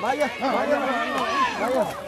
Vaya, vaya, vaya.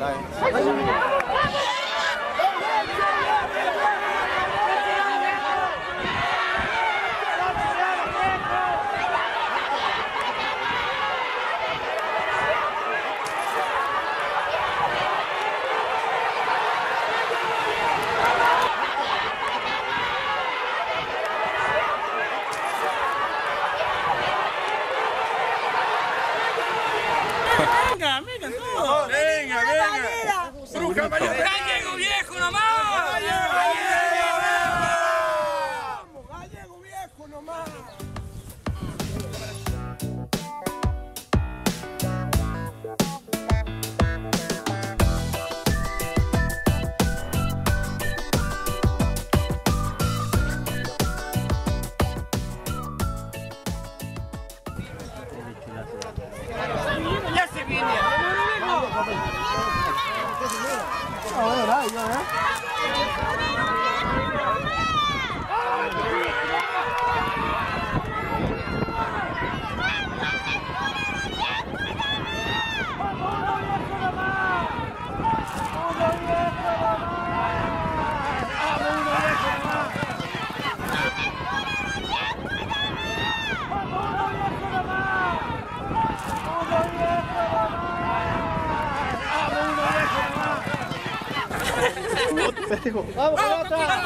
はい。Viejo nomás. Ya se viene. A ver, ahí, ¿eh? Vamos, con otra. ¡Vamos,